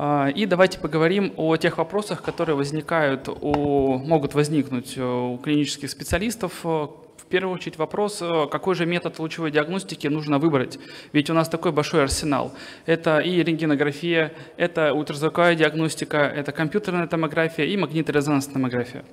А, и давайте поговорим о тех вопросах, которые возникают у, могут возникнуть у клинических специалистов. В первую очередь вопрос, какой же метод лучевой диагностики нужно выбрать. Ведь у нас такой большой арсенал. Это и рентгенография, это ультразвуковая диагностика, это компьютерная томография и магниторезонансная томография.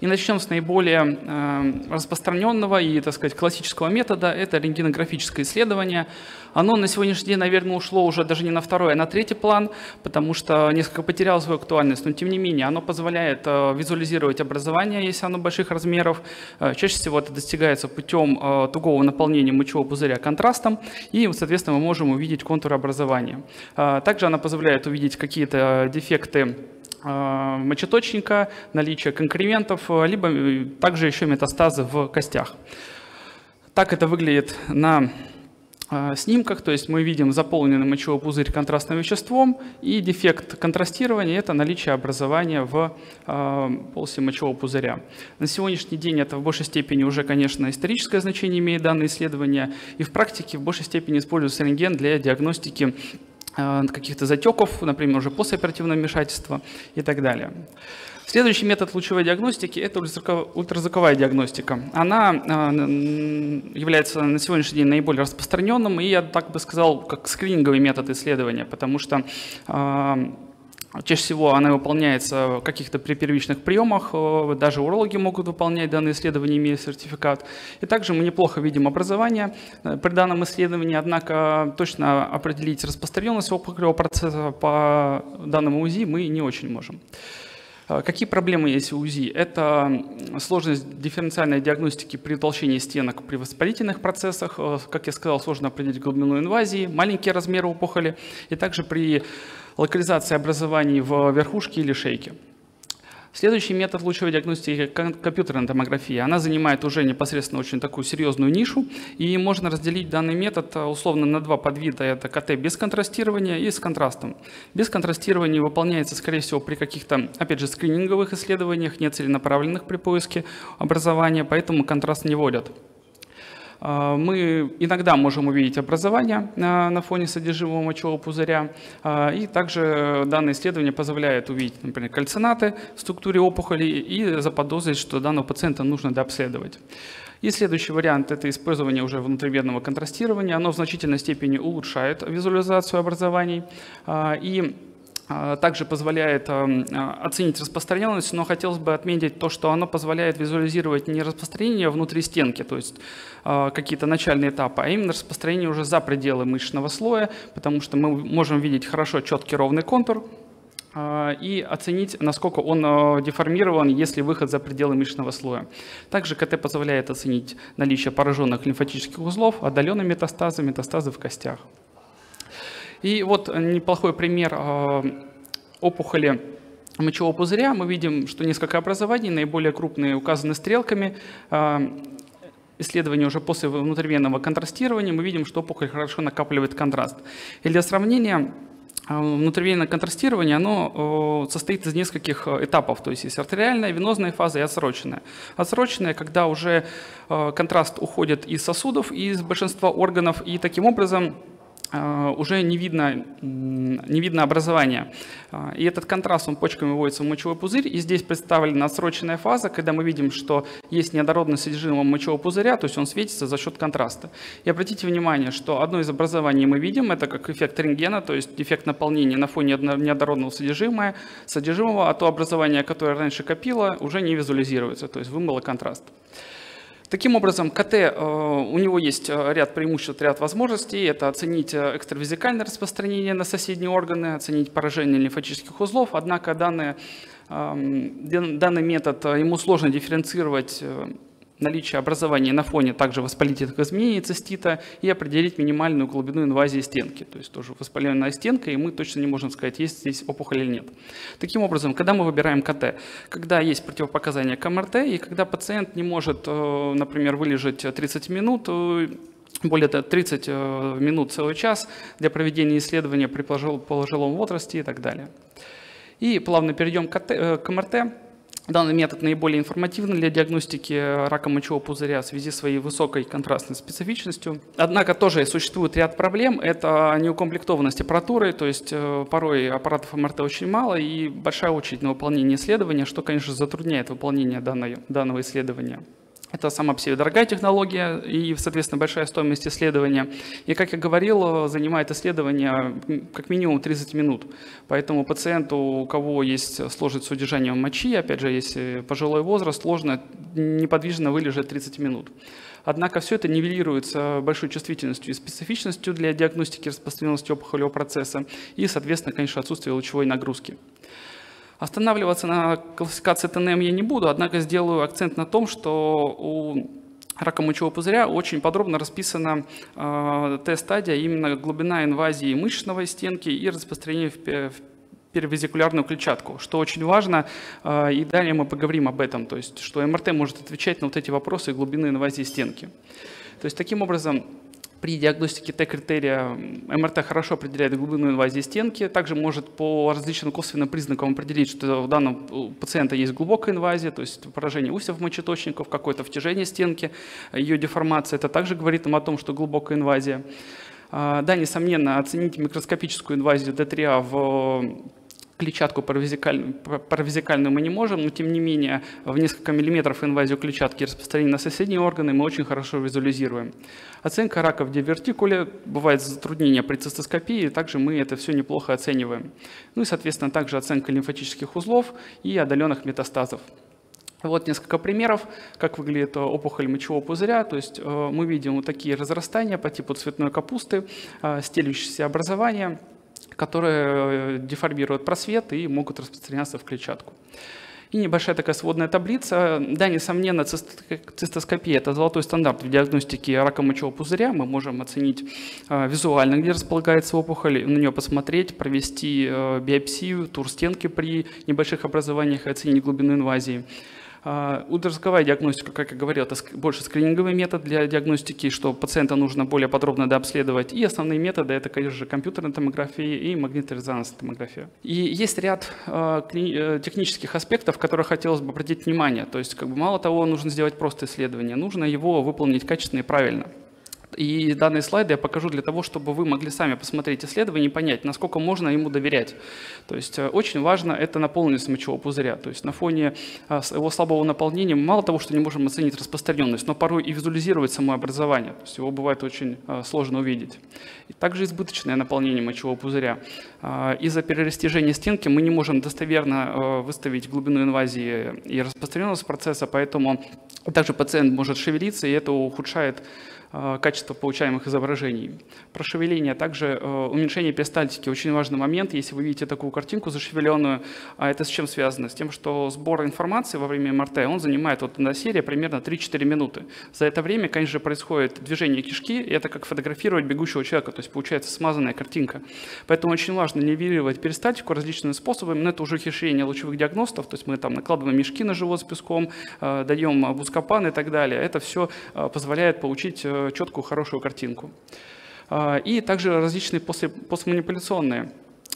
И начнем с наиболее э, распространенного и, так сказать, классического метода. Это рентгенографическое исследование. Оно на сегодняшний день, наверное, ушло уже даже не на второй, а на третий план, потому что несколько потеряло свою актуальность. Но, тем не менее, оно позволяет э, визуализировать образование, если оно больших размеров. Э, чаще всего это достигается путем тугого наполнения мочевого пузыря контрастом, и, соответственно, мы можем увидеть контуры образования. Также она позволяет увидеть какие-то дефекты мочеточника, наличие конкрементов, э, либо э, также еще метастазы в костях. Так это выглядит на снимках, то есть мы видим заполненный мочевой пузырь контрастным веществом, и дефект контрастирования – это наличие образования в полости мочевого пузыря. На сегодняшний день это в большей степени уже, конечно, историческое значение имеет данное исследование, и в практике в большей степени используется рентген для диагностики Э, каких-то затеков, например, уже послеоперативного вмешательства и так далее. Следующий метод лучевой диагностики – это ультразвуковая диагностика. Она э, является на сегодняшний день наиболее распространенным, и я так бы сказал, как скрининговый метод исследования, потому что э, Чаще всего она выполняется в каких-то при первичных приемах, э, даже урологи могут выполнять данные исследования, имея сертификат. И также мы неплохо видим образование э, при данном исследовании, однако точно определить распространенность опухолевого процесса по данному УЗИ мы не очень можем. Э, какие проблемы есть у УЗИ? Это сложность дифференциальной диагностики при утолщении стенок при воспалительных процессах. Как я сказал, сложно определить глубину инвазии, маленькие размеры опухоли. И также при локализации образований в верхушке или шейке. Следующий метод лучевой диагностики – компьютерная томография. Она занимает уже непосредственно очень такую серьезную нишу, и можно разделить данный метод э, условно на два подвида. Это КТ без контрастирования и с контрастом. Без контрастирования выполняется, скорее всего, при каких-то, опять же, скрининговых исследованиях, нецеленаправленных при поиске образования, поэтому контраст не вводят. А, мы иногда можем увидеть образование на фоне содержимого мочевого пузыря. А, и также данное исследование позволяет увидеть, например, кальцинаты в структуре опухоли и заподозрить, что данного пациента нужно дообследовать. И следующий вариант – это использование уже внутривенного контрастирования. Оно в значительной степени улучшает визуализацию образований. И а, также позволяет а, оценить распространенность, но хотелось бы отметить то, что оно позволяет визуализировать не распространение внутри стенки, то есть а, какие-то начальные этапы, а именно распространение уже за пределы мышечного слоя, потому что мы можем видеть хорошо четкий ровный контур, и оценить, насколько он деформирован, если выход за пределы мышечного слоя. Также КТ позволяет оценить наличие пораженных лимфатических узлов, отдаленные метастазы, метастазы в костях. И вот неплохой пример а, опухоли мочевого пузыря. Мы видим, что несколько образований, наиболее крупные указаны стрелками. А, исследование уже после внутривенного контрастирования мы видим, что опухоль хорошо накапливает контраст. И для сравнения, а, внутривенное контрастирование оно состоит из нескольких этапов, то есть есть артериальная, венозная фаза и отсроченная. Отсроченная, когда уже контраст уходит из сосудов, из большинства органов, и таким образом уже не видно, не видно образования. А, и этот контраст, он почками выводится в мочевой пузырь, и здесь представлена отсроченная фаза, когда мы видим, что есть неоднородное содержимое мочевого пузыря, то есть он светится за счет контраста. И обратите внимание, что одно из образований мы видим, это как эффект рентгена, то есть эффект наполнения на фоне неоднородного содержимого, содержимого а то образование, которое раньше копило, уже не визуализируется, то есть вымыло контраст. Таким образом, КТ, э, у него есть э, ряд преимуществ, ряд возможностей. Это оценить э, экстравизикальное распространение на соседние органы, оценить поражение лимфатических узлов. Однако данный, данный метод, ему сложно дифференцировать наличие образования на фоне также воспалительных изменений цистита и определить минимальную глубину инвазии стенки. То есть тоже воспаленная стенка, и мы точно не можем сказать, есть здесь опухоль или нет. Таким образом, когда мы выбираем КТ, когда есть противопоказания к МРТ, и когда пациент не может, э, например, вылежать 30 минут, э, более 30 э, минут целый час для проведения исследования при пожилом возрасте и так далее. И плавно перейдем к МРТ. Данный метод наиболее информативный для диагностики рака мочевого пузыря в связи с своей высокой контрастной специфичностью. Однако тоже существует ряд проблем. Это неукомплектованность аппаратуры, то есть э, порой аппаратов МРТ очень мало и большая очередь на выполнение исследования, что, конечно, затрудняет выполнение данной, данного исследования. Это сама по себе дорогая технология и, соответственно, большая стоимость исследования. И, как я говорил, занимает исследование как минимум 30 минут. Поэтому пациенту, у кого есть сложность с удержанием мочи, опять же, если пожилой возраст, сложно неподвижно вылежать 30 минут. Однако все это нивелируется большой чувствительностью и специфичностью для диагностики распространенности опухолевого процесса и, соответственно, конечно, отсутствие лучевой нагрузки. Останавливаться на классификации ТНМ я не буду, однако сделаю акцент на том, что у рака мочевого пузыря очень подробно расписана э, Т-стадия, именно глубина инвазии мышечной стенки и распространение в, в перевезикулярную клетчатку, что очень важно, э, и далее мы поговорим об этом, то есть что МРТ может отвечать на вот эти вопросы глубины инвазии стенки. То есть таким образом при диагностике Т-критерия МРТ хорошо определяет глубину инвазии стенки, также может по различным косвенным признакам определить, что у данного пациента есть глубокая инвазия, то есть поражение устьев мочеточников, какое-то втяжение стенки, ее деформация. Это также говорит нам о том, что глубокая инвазия. А, да, несомненно, оценить микроскопическую инвазию Т3А в клетчатку паравизикальную мы не можем, но тем не менее в несколько миллиметров инвазию клетчатки распространения на соседние органы мы очень хорошо визуализируем. Оценка рака в дивертикуле, бывает затруднения при цистоскопии, также мы это все неплохо оцениваем. Ну и, соответственно, также оценка лимфатических узлов и отдаленных метастазов. Вот несколько примеров, как выглядит опухоль мочевого пузыря. То есть э, мы видим вот такие разрастания по типу цветной капусты, э, стелющиеся образования – которые э, деформируют просвет и могут распространяться в клетчатку. И небольшая такая сводная таблица. Да, несомненно, цистоскопия – это золотой стандарт в диагностике рака мочевого пузыря. Мы можем оценить э, визуально, где располагается опухоль, на нее посмотреть, провести э, биопсию, тур стенки при небольших образованиях и оценить глубину инвазии. А, Ультразвуковая диагностика, как я говорил, это больше скрининговый метод для диагностики, что пациента нужно более подробно дообследовать. И основные методы – это, конечно же, компьютерная томография и магнитно-резонансная томография. И есть ряд а, э, технических аспектов, которые хотелось бы обратить внимание. То есть, как бы, мало того, нужно сделать просто исследование, нужно его выполнить качественно и правильно. И данные слайды я покажу для того, чтобы вы могли сами посмотреть исследование и понять, насколько можно ему доверять. То есть э, очень важно это наполненность мочевого пузыря. То есть на фоне э, его слабого наполнения мало того, что не можем оценить распространенность, но порой и визуализировать само образование. То есть его бывает очень э, сложно увидеть. И также избыточное наполнение мочевого пузыря. Из-за перерастяжения стенки мы не можем достоверно выставить глубину инвазии и распространенность процесса, поэтому также пациент может шевелиться, и это ухудшает качество получаемых изображений. Прошевеление, также э, уменьшение перистальтики, очень важный момент. Если вы видите такую картинку зашевеленную, а это с чем связано? С тем, что сбор информации во время МРТ, он занимает вот на серии примерно 3-4 минуты. За это время, конечно же, происходит движение кишки, и это как фотографировать бегущего человека, то есть получается смазанная картинка. Поэтому очень важно нивелировать перистальтику различными способами, но это уже ухищрение лучевых диагностов, то есть мы там накладываем мешки на живот с песком, э, даем бускопан и так далее. Это все позволяет получить четкую, хорошую картинку. А, и также различные после, постманипуляционные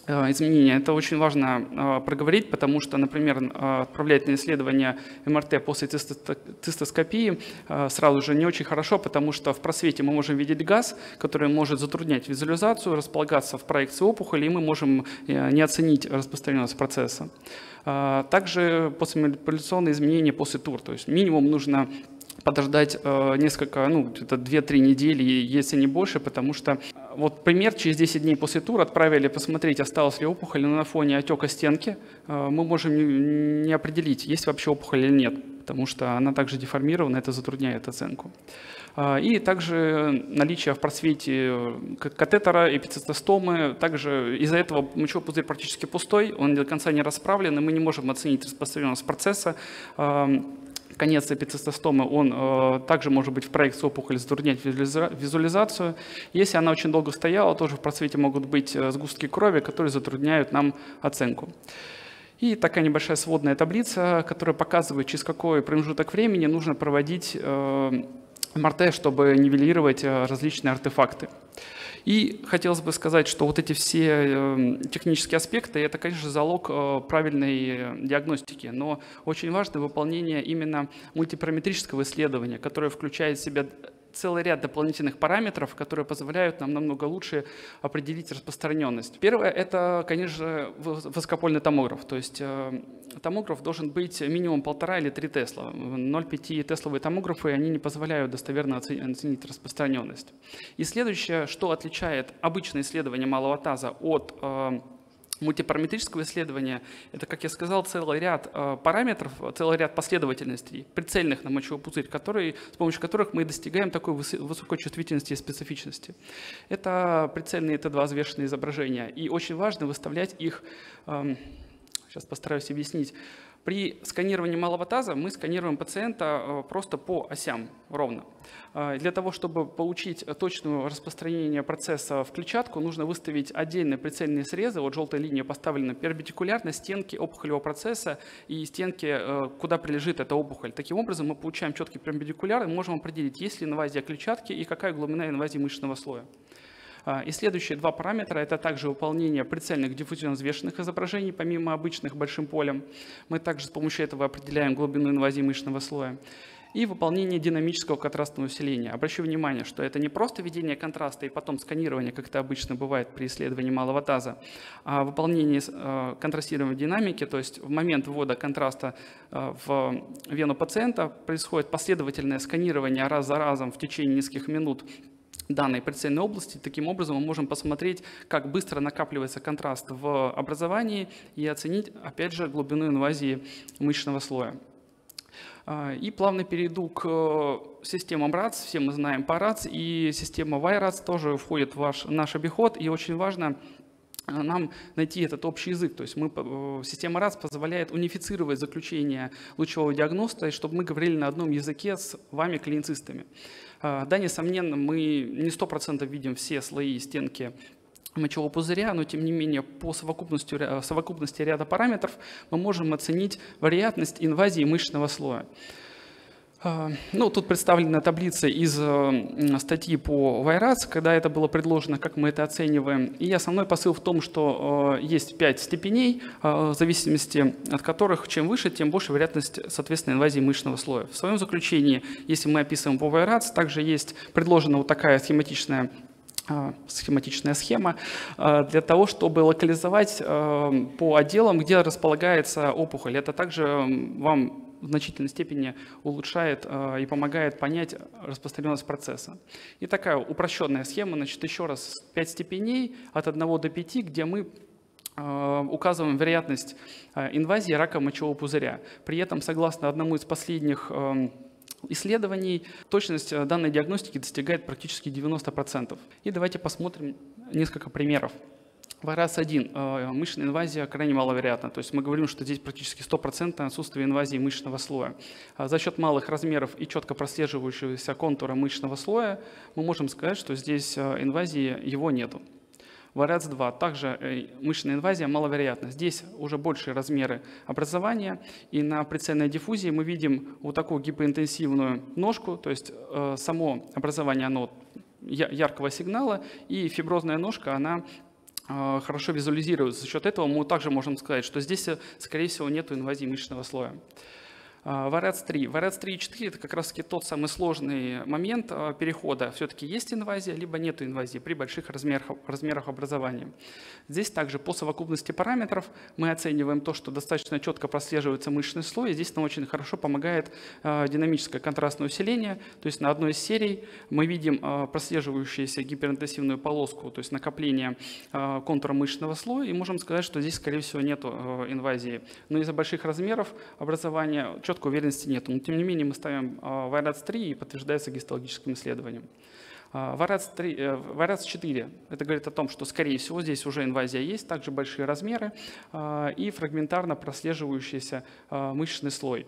а, изменения. Это очень важно а, проговорить, потому что, например, отправлять на исследование МРТ после цистоскопии сразу же не очень хорошо, потому что в просвете мы можем видеть газ, который может затруднять визуализацию, располагаться в проекции опухоли, и мы можем э, не оценить распространенность процесса. Также постманипуляционные изменения после тур, то есть минимум нужно подождать э, несколько, ну, где-то 2-3 недели, если не больше, потому что э, вот пример, через 10 дней после тура отправили посмотреть, осталась ли опухоль, но на фоне отека стенки э, мы можем не, не определить, есть вообще опухоль или нет, потому что она также деформирована, это затрудняет оценку. Э, и также наличие в просвете э, катетера, эпицитостомы. Также из-за этого мочевой пузырь практически пустой, он до конца не расправлен, и мы не можем оценить распространенность процесса. Конец эпицистостомы, он э, также может быть в проекции опухоли затруднять визуализацию. Если она очень долго стояла, тоже в просвете могут быть э, сгустки крови, которые затрудняют нам оценку. И такая небольшая сводная таблица, которая показывает, через какой промежуток времени нужно проводить э, МРТ, чтобы нивелировать э, различные артефакты. И хотелось бы сказать, что вот эти все эм, технические аспекты – это, конечно, залог э, правильной диагностики, но очень важно выполнение именно мультипараметрического исследования, которое включает в себя целый ряд дополнительных параметров, которые позволяют нам намного лучше определить распространенность. Первое – это, конечно, высокопольный томограф. То есть э, томограф должен быть минимум полтора или три Тесла. 0,5 тесловые томографы, они не позволяют достоверно оценить распространенность. И следующее, что отличает обычное исследование малого таза от э, мультипараметрического исследования – это, как я сказал, целый ряд э, параметров, целый ряд последовательностей, прицельных на мочевой пузырь, которые, с помощью которых мы достигаем такой высокой чувствительности и специфичности. Это прицельные Т2 взвешенные изображения, и очень важно выставлять их, сейчас эм, постараюсь объяснить, при сканировании малого таза мы сканируем пациента э, просто по осям ровно. Э, для того, чтобы получить точное распространение процесса в клетчатку, нужно выставить отдельные прицельные срезы. Вот желтая линия поставлена перпендикулярно стенке опухолевого процесса и стенке, э, куда прилежит эта опухоль. Таким образом, мы получаем четкий перпендикуляр и можем определить, есть ли инвазия клетчатки и какая глубина инвазии мышечного слоя. А, и следующие два параметра – это также выполнение прицельных диффузионно взвешенных изображений, помимо обычных большим полем. Мы также с помощью этого определяем глубину инвазии мышечного слоя и выполнение динамического контрастного усиления. Обращу внимание, что это не просто введение контраста и потом сканирование, как это обычно бывает при исследовании малого таза, а выполнение э, контрастирования динамики, то есть в момент ввода контраста э, в вену пациента происходит последовательное сканирование раз за разом в течение нескольких минут данной прицельной области. Таким образом, мы можем посмотреть, как быстро накапливается контраст в образовании и оценить, опять же, глубину инвазии мышечного слоя. И плавно перейду к э, системам РАЦ. Все мы знаем по РАЦ, и система YRADS тоже входит в ваш, наш обиход. И очень важно нам найти этот общий язык. То есть мы, э, система РАЦ позволяет унифицировать заключение лучевого диагноста, чтобы мы говорили на одном языке с вами, клиницистами. А, да, несомненно, мы не сто процентов видим все слои и стенки мочевого пузыря, но тем не менее по совокупности, совокупности ряда параметров мы можем оценить вероятность инвазии мышечного слоя. А, ну, тут представлена таблица из э, статьи по Вайрац, когда это было предложено, как мы это оцениваем. И основной посыл в том, что э, есть пять степеней, э, в зависимости от которых чем выше, тем больше вероятность, соответственно, инвазии мышечного слоя. В своем заключении, если мы описываем по Вайрац, также есть предложена вот такая схематичная схематичная схема для того, чтобы локализовать по отделам, где располагается опухоль. Это также вам в значительной степени улучшает э, и помогает понять распространенность процесса. И такая упрощенная схема, значит, еще раз, 5 степеней от 1 до 5, где мы э, указываем вероятность э, инвазии рака мочевого пузыря. При этом, согласно одному из последних исследований, точность данной диагностики достигает практически 90%. И давайте посмотрим несколько примеров. ВРС-1, э, мышечная инвазия крайне маловероятна. То есть мы говорим, что здесь практически 100% отсутствие инвазии мышечного слоя. А за счет малых размеров и четко прослеживающегося контура мышечного слоя мы можем сказать, что здесь э, инвазии его нету. ВРС-2, также э, мышечная инвазия маловероятна. Здесь уже большие размеры образования, и на прицельной диффузии мы видим вот такую гипоинтенсивную ножку, то есть само образование оно яркого сигнала, и фиброзная ножка, она хорошо визуализируется. За счет этого мы также можем сказать, что здесь, э, скорее всего, нет инвазии мышечного слоя. ВРЦ-3. ВРЦ-3 и 4 – это как раз таки тот самый сложный момент а, перехода. Все-таки есть инвазия, либо нет инвазии при больших размерах, размерах образования. Здесь также по совокупности параметров мы оцениваем то, что достаточно четко прослеживается мышечный слой. И здесь нам очень хорошо помогает а, динамическое контрастное усиление. То есть на одной из серий мы видим а, прослеживающуюся гиперинтенсивную полоску, то есть накопление контура мышечного слоя, и можем сказать, что здесь, скорее всего, нет инвазии. Но из-за больших размеров образования четкой уверенности нет. Но тем не менее мы ставим VRADS-3 и подтверждается гистологическим исследованием. VRADS-4 э, – это говорит о том, что, скорее всего, здесь уже инвазия есть, также большие размеры а, и фрагментарно прослеживающийся а, мышечный слой.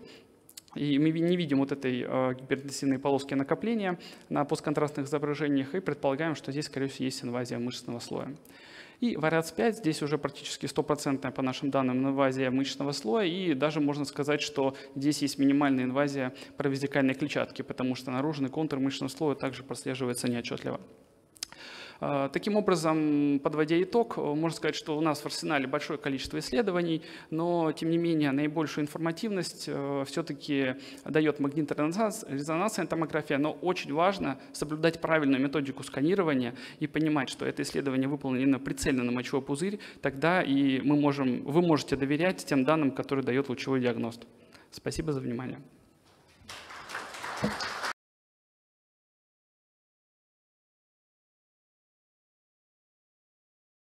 И мы не видим вот этой гиперинтенсивной полоски накопления на постконтрастных изображениях и предполагаем, что здесь, скорее всего, есть инвазия мышечного слоя. И вариант 5 здесь уже практически стопроцентная по нашим данным инвазия мышечного слоя, и даже можно сказать, что здесь есть минимальная инвазия провизикальной клетчатки, потому что наружный контур мышечного слоя также прослеживается неотчетливо. Таким образом, подводя итог, можно сказать, что у нас в арсенале большое количество исследований, но, тем не менее, наибольшую информативность все-таки дает магнитно-резонансная томография, но очень важно соблюдать правильную методику сканирования и понимать, что это исследование выполнено прицельно на мочевой пузырь, тогда и мы можем, вы можете доверять тем данным, которые дает лучевой диагност. Спасибо за внимание. Thank you.